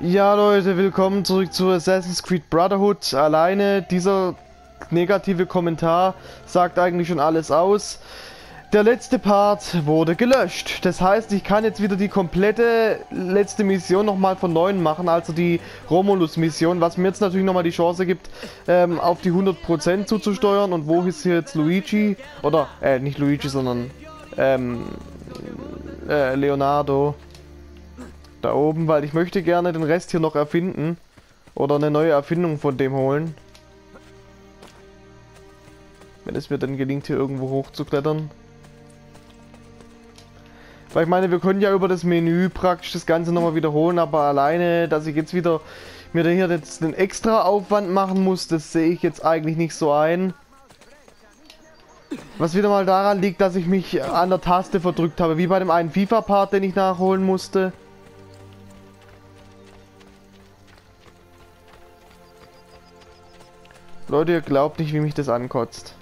Ja Leute, willkommen zurück zu Assassin's Creed Brotherhood. Alleine dieser negative Kommentar sagt eigentlich schon alles aus. Der letzte Part wurde gelöscht. Das heißt, ich kann jetzt wieder die komplette letzte Mission nochmal von neuem machen, also die Romulus-Mission, was mir jetzt natürlich nochmal die Chance gibt, ähm, auf die 100% zuzusteuern. Und wo ist hier jetzt Luigi? Oder, äh, nicht Luigi, sondern ähm, äh, Leonardo da oben, weil ich möchte gerne den Rest hier noch erfinden oder eine neue Erfindung von dem holen. Wenn es mir dann gelingt, hier irgendwo hochzuklettern. Weil ich meine, wir können ja über das Menü praktisch das Ganze nochmal wiederholen, aber alleine, dass ich jetzt wieder mir da hier jetzt einen extra Aufwand machen muss, das sehe ich jetzt eigentlich nicht so ein. Was wieder mal daran liegt, dass ich mich an der Taste verdrückt habe, wie bei dem einen FIFA-Part, den ich nachholen musste. Leute, ihr glaubt nicht, wie mich das ankotzt.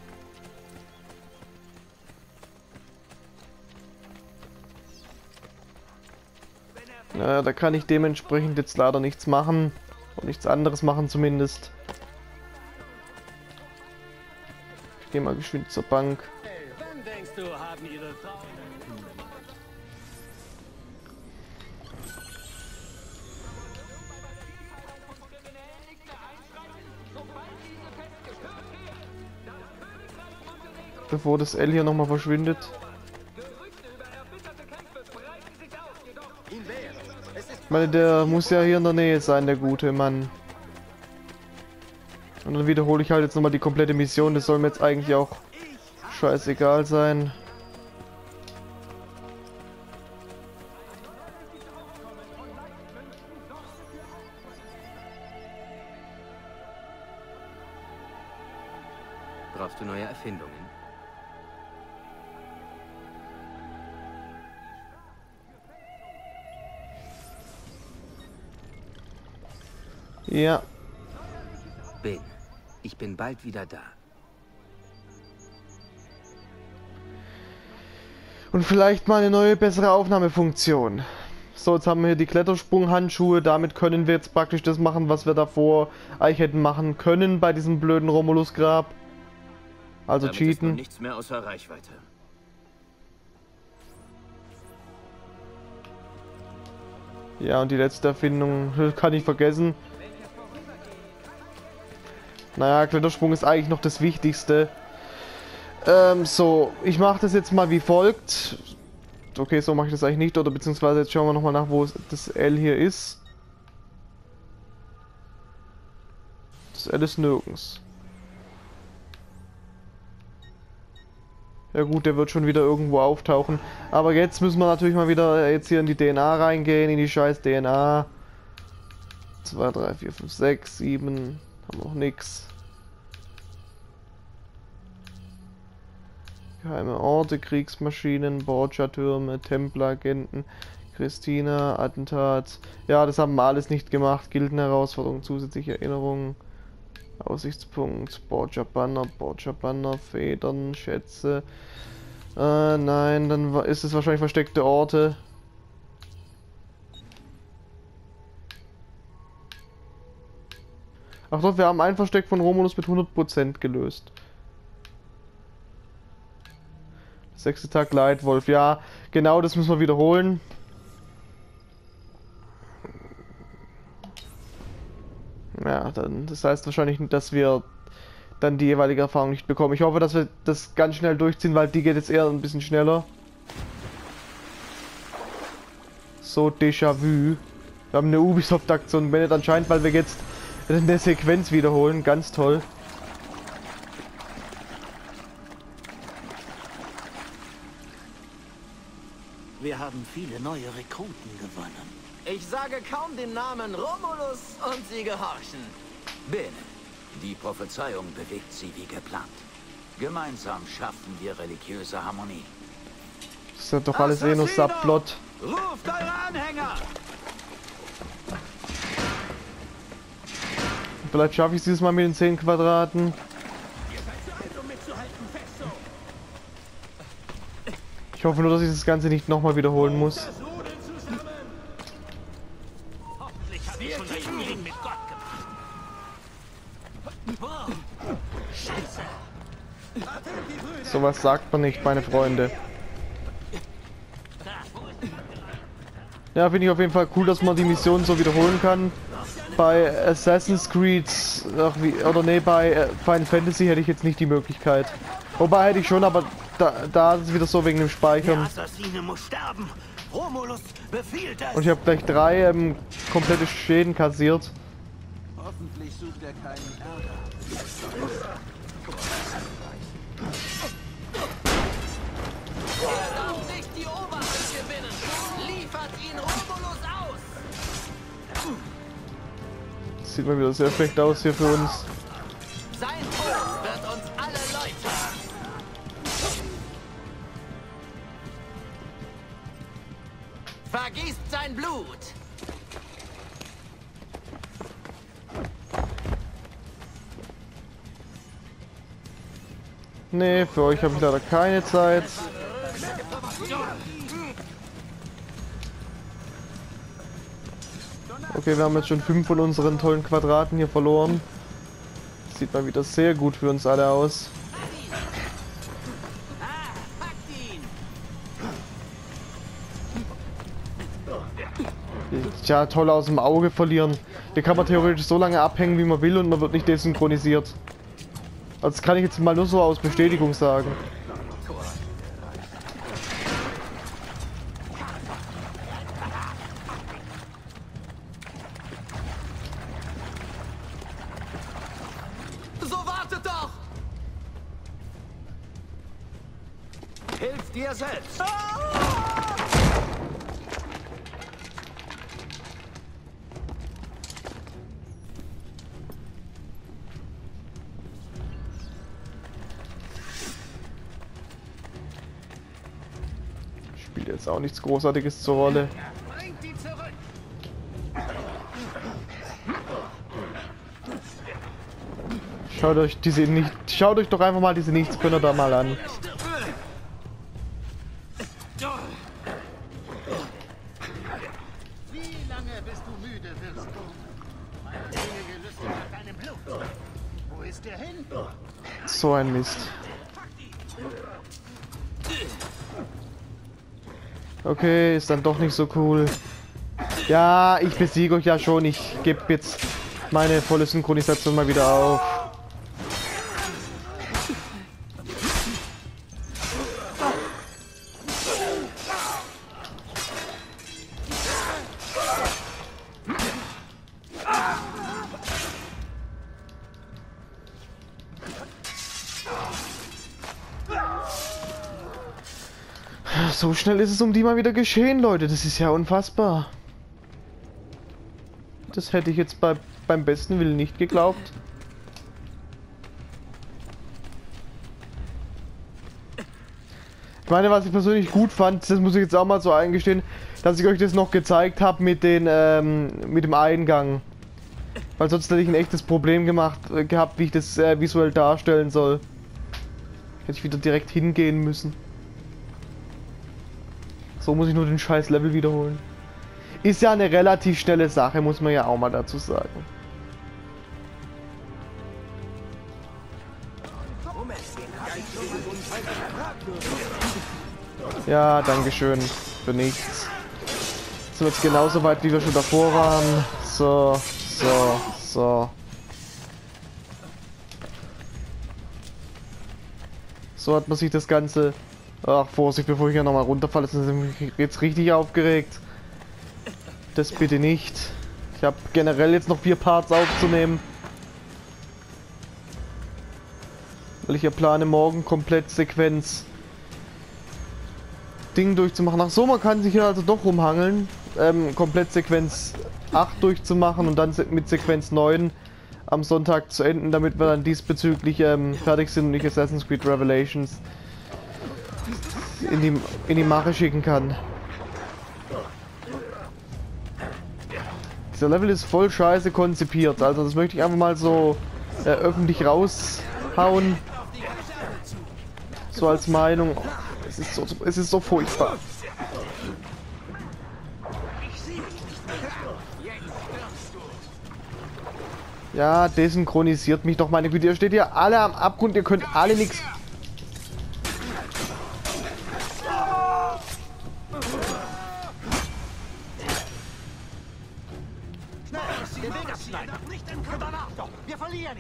Naja, da kann ich dementsprechend jetzt leider nichts machen. Und nichts anderes machen zumindest. Ich gehe mal geschwind zur Bank. Hey, wann denkst du, haben ihre Frauen... Bevor das L hier nochmal verschwindet. Ich meine, der muss ja hier in der Nähe sein, der gute Mann. Und dann wiederhole ich halt jetzt nochmal die komplette Mission. Das soll mir jetzt eigentlich auch scheißegal sein. Brauchst du neue Erfindungen? Ja. Ben, ich bin bald wieder da. Und vielleicht mal eine neue, bessere Aufnahmefunktion. So, jetzt haben wir hier die Klettersprunghandschuhe. Damit können wir jetzt praktisch das machen, was wir davor eigentlich hätten machen können bei diesem blöden Romulus-Grab. Also Damit cheaten. nichts mehr außer Reichweite. Ja, und die letzte Erfindung kann ich vergessen. Naja, Klettersprung ist eigentlich noch das Wichtigste. Ähm, so, ich mache das jetzt mal wie folgt. Okay, so mache ich das eigentlich nicht. Oder beziehungsweise jetzt schauen wir nochmal nach, wo das L hier ist. Das L ist nirgends. Ja gut, der wird schon wieder irgendwo auftauchen. Aber jetzt müssen wir natürlich mal wieder jetzt hier in die DNA reingehen, in die scheiß DNA. 2, 3, 4, 5, 6, 7. Haben noch nix. Geheime Orte, Kriegsmaschinen, Borgia-Türme, Tempelagenten, Christina, Attentat. Ja, das haben wir alles nicht gemacht. Gildenherausforderung, zusätzliche Erinnerungen. Aussichtspunkt, Borgia Banner, Borgia Banner, Federn, Schätze. Äh, nein, dann ist es wahrscheinlich versteckte Orte. Ach doch, wir haben ein Versteck von Romulus mit 100% gelöst. Sechste Tag Leitwolf, ja, genau das müssen wir wiederholen. Ja, dann, das heißt wahrscheinlich, dass wir dann die jeweilige Erfahrung nicht bekommen. Ich hoffe, dass wir das ganz schnell durchziehen, weil die geht jetzt eher ein bisschen schneller. So, Déjà-vu. Wir haben eine Ubisoft-Aktion beendet anscheinend, weil wir jetzt eine Sequenz wiederholen. Ganz toll. Wir haben viele neue Rekruten gewonnen. Ich sage kaum den Namen Romulus und sie gehorchen. Bene, die Prophezeiung bewegt sie wie geplant. Gemeinsam schaffen wir religiöse Harmonie. Das ist doch alles eh nur! Subplot. Ruft eure Anhänger! Vielleicht schaffe ich es dieses Mal mit den 10 Quadraten. Ich hoffe nur, dass ich das Ganze nicht nochmal wiederholen muss. So was sagt man nicht, meine Freunde. Ja, finde ich auf jeden Fall cool, dass man die Mission so wiederholen kann. Bei Assassin's Creed, ach, wie, oder nee, bei äh, Final Fantasy hätte ich jetzt nicht die Möglichkeit. Wobei hätte ich schon, aber da, da ist es wieder so wegen dem Speichern. Und ich habe gleich drei ähm, komplette Schäden kassiert. Hoffentlich sucht er keinen Ärger. Sieht mal wieder sehr schlecht aus hier für uns. Sein Tod wird uns alle läutern. Vergießt sein Blut. Nee, für euch habe ich leider keine Zeit. Okay, wir haben jetzt schon fünf von unseren tollen Quadraten hier verloren. Sieht mal wieder sehr gut für uns alle aus. Tja, toll aus dem Auge verlieren. Den kann man theoretisch so lange abhängen, wie man will und man wird nicht desynchronisiert. Das kann ich jetzt mal nur so aus Bestätigung sagen. Wartet doch. Hilf dir selbst. Spielt jetzt auch nichts Großartiges zur Rolle. Schaut euch diese nicht. Schaut euch doch einfach mal diese Nichtskönner da mal an. So ein Mist. Okay, ist dann doch nicht so cool. Ja, ich besiege euch ja schon. Ich gebe jetzt meine volle Synchronisation mal wieder auf. Schnell ist es um die mal wieder geschehen, Leute. Das ist ja unfassbar. Das hätte ich jetzt bei, beim besten Willen nicht geglaubt. Ich meine, was ich persönlich gut fand, das muss ich jetzt auch mal so eingestehen, dass ich euch das noch gezeigt habe mit den ähm, mit dem Eingang. Weil sonst hätte ich ein echtes Problem gemacht äh, gehabt, wie ich das äh, visuell darstellen soll. Hätte ich wieder direkt hingehen müssen. So muss ich nur den scheiß Level wiederholen. Ist ja eine relativ schnelle Sache, muss man ja auch mal dazu sagen. Ja, Dankeschön. Für nichts. So jetzt genauso weit, wie wir schon davor waren. So, so, so. So hat man sich das Ganze... Ach, Vorsicht, bevor ich hier nochmal runterfalle, sind sie mich jetzt richtig aufgeregt. Das bitte nicht. Ich habe generell jetzt noch vier Parts aufzunehmen. Weil ich ja plane, morgen komplett Sequenz Ding durchzumachen. Ach so, man kann sich hier also doch rumhangeln. Ähm, komplett Sequenz 8 durchzumachen und dann mit Sequenz 9 am Sonntag zu enden, damit wir dann diesbezüglich ähm, fertig sind und ich Assassin's Creed Revelations in die, in die Mache schicken kann. Dieser Level ist voll scheiße konzipiert, also das möchte ich einfach mal so äh, öffentlich raushauen. So als Meinung. Es ist so, es ist so furchtbar. Ja, desynchronisiert mich doch meine Güte. Ihr steht hier alle am Abgrund, ihr könnt alle nichts.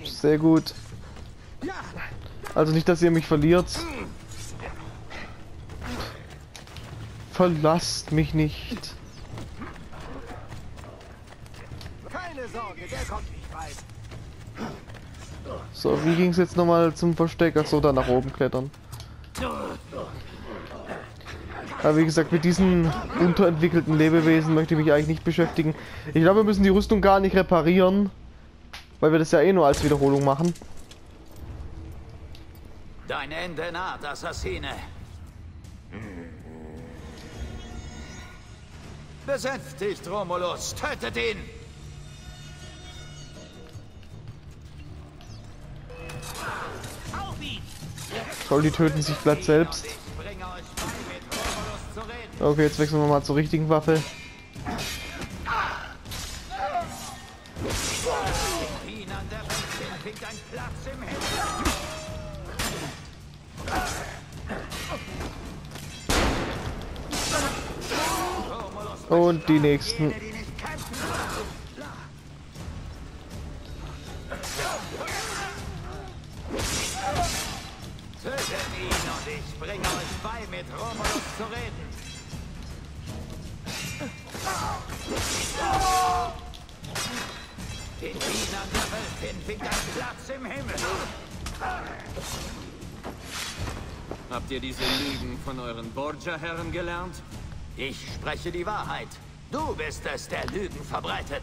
Sehr gut. Also nicht, dass ihr mich verliert. Verlasst mich nicht. Keine Sorge, der kommt nicht weit. So, wie ging es jetzt nochmal zum Versteck? Achso, da nach oben klettern. Aber wie gesagt, mit diesen unterentwickelten Lebewesen möchte ich mich eigentlich nicht beschäftigen. Ich glaube, wir müssen die Rüstung gar nicht reparieren. Weil wir das ja eh nur als Wiederholung machen. Dein Ende naht, Assassine. Besänftigt, Romulus. Tötet ihn. Auf ihn! Toll, die töten sich glatt selbst. Ich bringe euch Okay, jetzt wechseln wir mal zur richtigen Waffe. Und die nächsten. Tötet ihn und ich bringe euch bei, mit Romulus zu reden. Den Dienern der Welt findet ein Platz im Himmel. Habt ihr diese Lügen von euren Borgia-Herren gelernt? Ich spreche die Wahrheit. Du bist es, der Lügen verbreitet.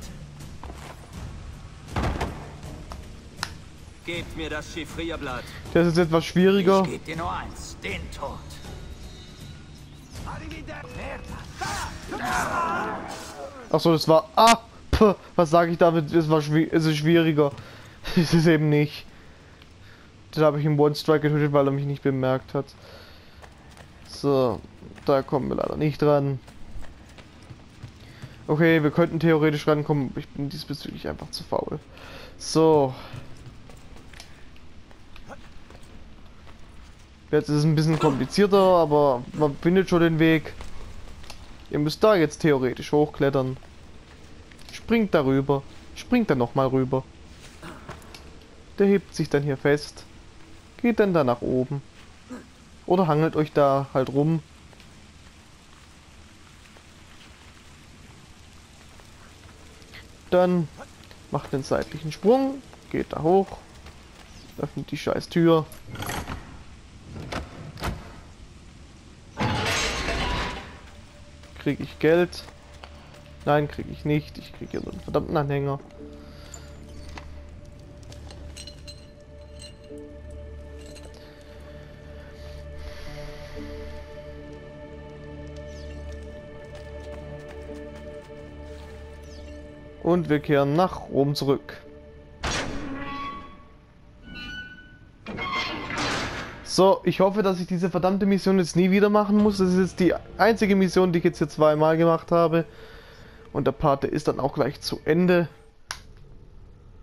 Gebt mir das Chiffrierblatt. Das ist etwas schwieriger. Ich gebe dir nur eins, den Tod. Achso, das war. Ah! Puh, was sage ich damit? Es war schwi es ist schwieriger. es ist eben nicht. Den habe ich im One-Strike getötet, weil er mich nicht bemerkt hat. So, da kommen wir leider nicht dran. Okay, wir könnten theoretisch rankommen. Ich bin diesbezüglich einfach zu faul. So. Jetzt ist es ein bisschen komplizierter, aber man findet schon den Weg. Ihr müsst da jetzt theoretisch hochklettern. Springt darüber. Springt dann nochmal rüber. Der hebt sich dann hier fest. Geht dann da nach oben. Oder hangelt euch da halt rum. Dann macht den seitlichen Sprung. Geht da hoch. Öffnet die scheiß Tür. Kriege ich Geld? Nein, kriege ich nicht. Ich kriege hier so einen verdammten Anhänger. Und wir kehren nach Rom zurück. So, ich hoffe, dass ich diese verdammte Mission jetzt nie wieder machen muss. Das ist jetzt die einzige Mission, die ich jetzt hier zweimal gemacht habe. Und der Part, ist dann auch gleich zu Ende.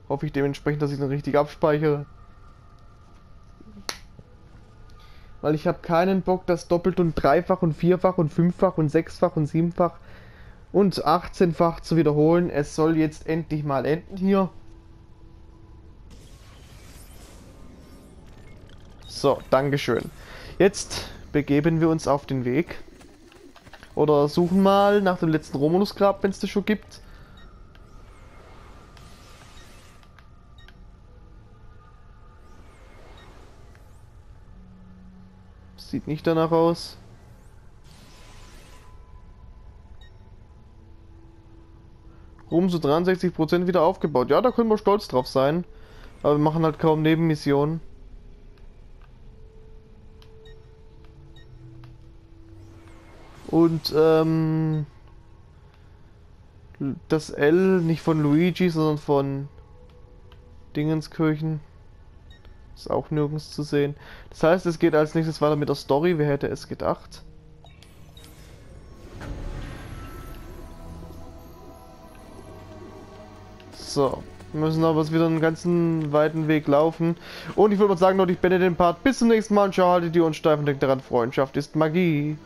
Hoffe ich dementsprechend, dass ich ihn richtig abspeichere. Weil ich habe keinen Bock, das doppelt und dreifach und vierfach und fünffach und sechsfach und siebenfach und 18-fach zu wiederholen. Es soll jetzt endlich mal enden hier. So, Dankeschön. Jetzt begeben wir uns auf den Weg. Oder suchen mal nach dem letzten Romulus-Grab, wenn es das schon gibt. Sieht nicht danach aus. Rom so 63% wieder aufgebaut. Ja, da können wir stolz drauf sein. Aber wir machen halt kaum Nebenmissionen. Und ähm, das L nicht von Luigi, sondern von Dingenskirchen ist auch nirgends zu sehen. Das heißt, es geht als nächstes weiter mit der Story. Wer hätte es gedacht? So, wir müssen aber wieder einen ganzen weiten Weg laufen. Und ich würde mal sagen, Leute, ich beende den Part. Bis zum nächsten Mal und ciao, haltet die Ohren steif und denkt daran, Freundschaft ist Magie.